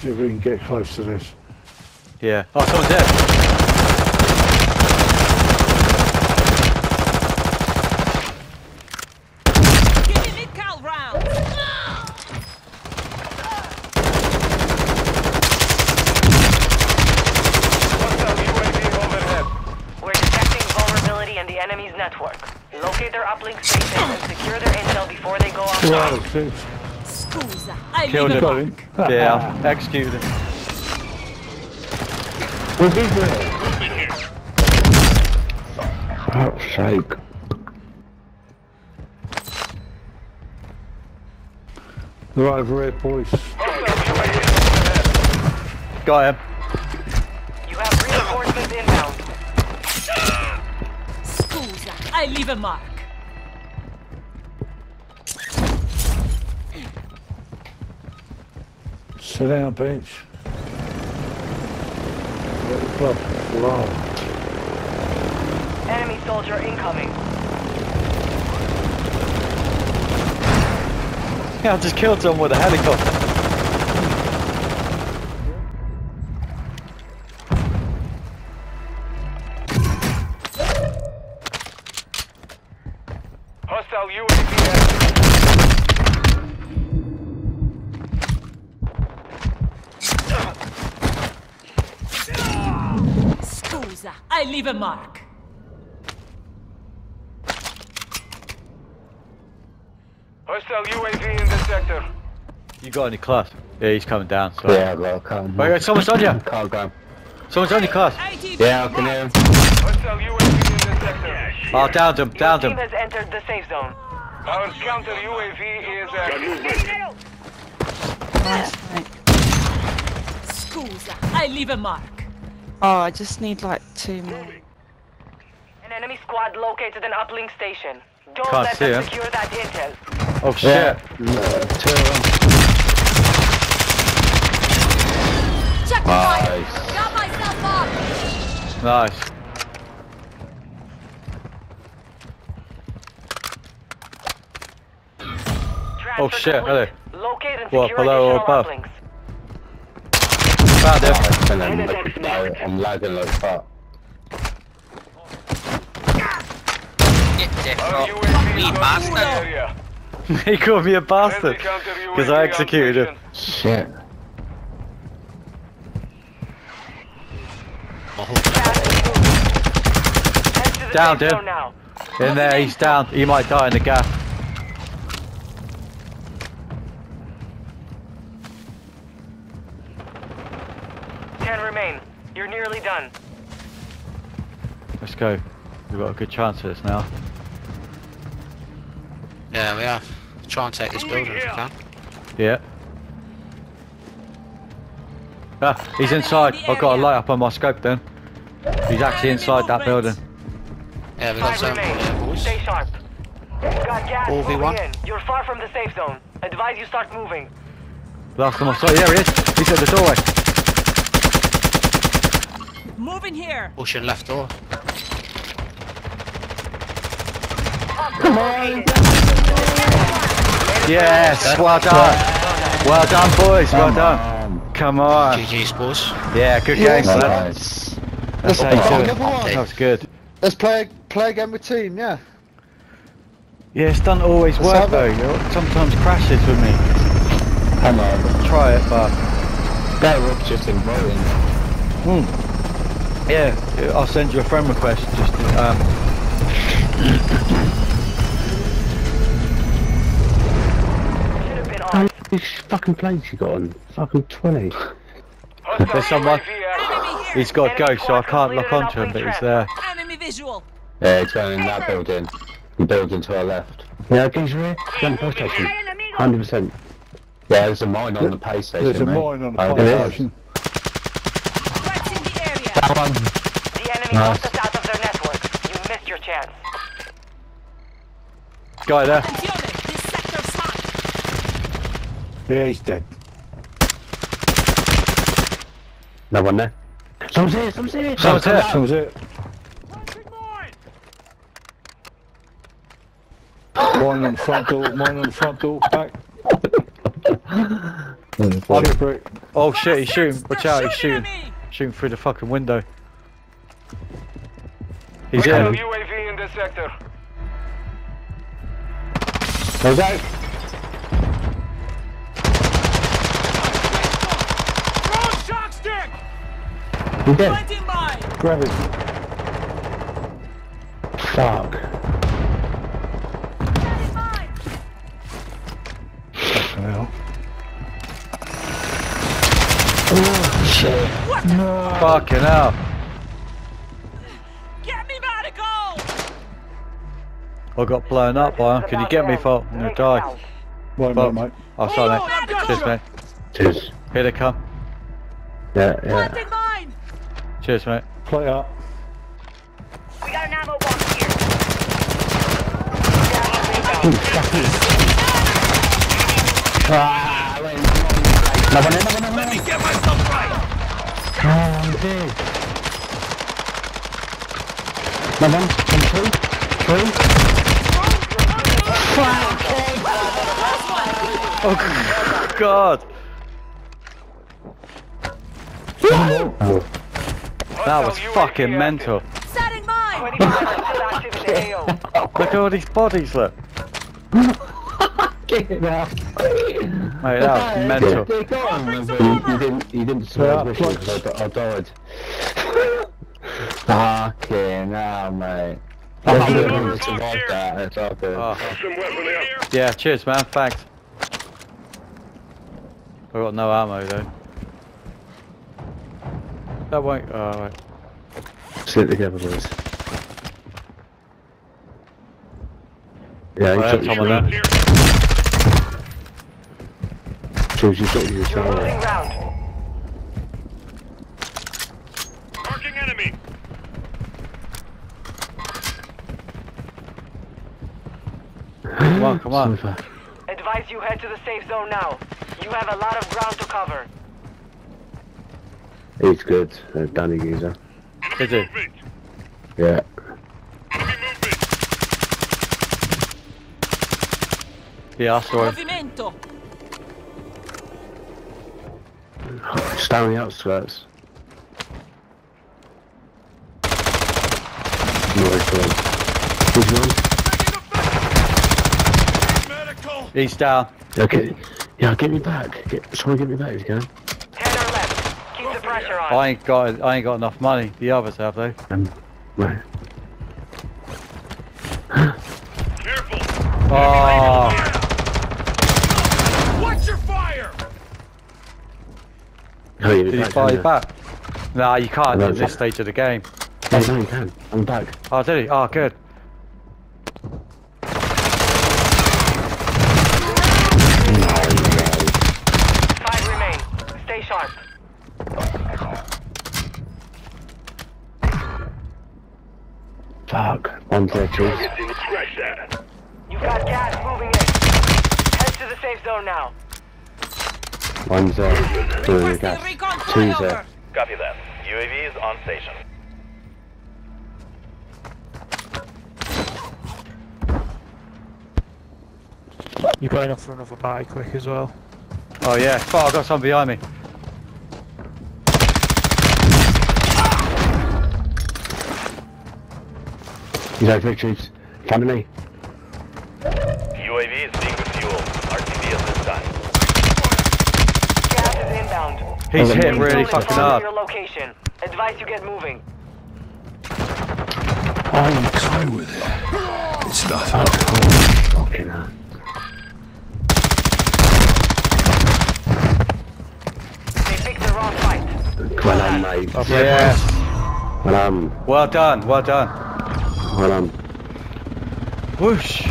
See if we can get close to this. Yeah. Oh, someone's dead. Give me mid-cal round! Hostile UAV overhead. We're detecting vulnerability in the enemy's network. Locate their uplink stations and secure their intel before they go offline. Right, six. Scusa, I Killed him. a Got him. mark. Yeah, executed him. Was he there? Fuck's oh, sake. They're over here, boys. Hostile UAV overhead. Got him. You have reinforcements inbound. Scusa, I leave a mark. Sit down, bench. Let the club fly. Enemy soldier incoming. Yeah, I just killed someone with a helicopter. Hostile UAV Scusa, I leave a mark. Hostile UAV in the sector. You got any class? Yeah, he's coming down. Sorry. Yeah, well, come. Wait, wait, someone's on you. Can't go. Someone's on your class. ATV Yeah, I can hear him. Hostile UAV in the sector. Oh, downed him, Your downed team has entered the safe zone. Our counter UAV is active. Nice. Scusa, I leave a mark. Oh, I just need like two more. An enemy squad located an uplink station. Don't Can't let see them secure that intel. Oh shit. Two of them. Check the! Nice. Got myself up! Nice. Oh, shit, complete. hello. Locate and What, secure below or additional above? uplinks. Found him. Nice. And then like, no, I'm lagging like fuck. Get the Our fuck. Me bastard. he called me a bastard. Friendly counter UAV Because I executed him. Shit. Head to the Down, dude. In there, he's down. He might die in the gap. Go. We've got a good chance of this now. Yeah, we have. Try and take this building if we can. Yeah. Ah, he's inside. I've got a light up on my scope then. He's actually inside that building. Yeah, we got Five some remain. yeah, boys. Stay sharp. Got gas All moving V1. in. You're far from the safe zone. Advise you start moving. Last time I saw Yeah, he is. He's at the doorway. Moving here! Pushing left door. Yes, well done. Well done, boys. Well done. Come on. GG's, boys. Yeah, good game, man. nice. That's how you do it. That was good. Let's play play again with team, yeah. Yeah, it's doesn't always work though. it. It sometimes crashes with me. Come on. Try it, but That was just involving. yeah, I'll send you a friend request. Just um, have been How on. many fucking planes you got on? Fucking 20. There's someone. UAV active. Enemy here! he's got Enemy ghost, so I can't lock completed onto him, but he's there. Enemy visual! Yeah, he's going in that building. The building to our left. Yeah, can you hear? Gun post station. 100%. Yeah, there's a mine on the pay station. There's a mate. mine on the Oh, fire there is. station. Threats in the area! That one. The enemy Nice. knocked us out of their network. You missed your chance. Guy there. Yeah, he's dead. No one there. Someone's here, someone's here. Someone's here. That was it. One on the front door, one on the front door, back. Body. Oh shit, he's shooting. Watch out, he's Shooting shooting. Shooting through the fucking window. He's We have in. UAV in this sector. Goes out. He's dead. Grab it. Fuck. Fucking hell. Fucking hell. Get me medical! I got blown up by him. Can you get me, Fault? I'm gonna die. Wait a Fuck. minute, mate. Oh, sorry, Oh, mate. Cheers, mate. Cheers. Here they come. Yeah, yeah. Planting mine! Cheers, mate. Play up. We got an ammo box here. Ah, wait, no one in, no one in, no one. Let me get myself right! Oh, I'm dead. No one, one, two, three. Oh, God. Oh, That was fucking mental. Setting mine! 20% still active in the Look at all these bodies, look. get it out. Mate, that was mental. You, you didn't, you didn't survive Yeah, mission because I, I died. Fucking hell, mate. I didn't survive that. It's all good. Oh. Yeah, cheers, man. Thanks. I got no ammo though. That won't. Uh, oh, wait. Sit together, boys. Yeah, I you had took your someone shot. there. Jules, you took your Losing shot. round. Come on, come on. Super. Advise you head to the safe zone now. You have a lot of ground to cover. He's good, uh, Danny Geezer. Is it? Yeah. Yeah, I saw him. Movimento! Stay on the outskirts. Nice one. Who's one? He's down. Okay. Yeah, get me back. Get, someone get me back if you can. Ten or left. Keep the. I ain't got. I ain't got enough money. The others have though. Um, right. Oh, Watch your fire! Oh, you did he back, fire you back? Nah, you can't at this sir. stage of the game. No, no, you can. I'm back. Oh, did he? Oh, good. Fuck. One there, Jules. You've got gas moving in. Head to the safe zone now. One's there. Two there. Gas. Two's there. Copy that. UAV is on station. You're going off for another buy quick as well. Oh yeah. Fuck, I've got some behind me. He's over, Jules. In front of me. UAV is being refueled. RTB at this time. Gas is inbound. He's Oh, hit really Zone is fucking on hard. Your location. Advise you get moving. I'm okay with it. It's nothing. Oh, fucking hell. They picked the wrong fight. Well done, mate. Yes. Well done. Well done. Well done. Well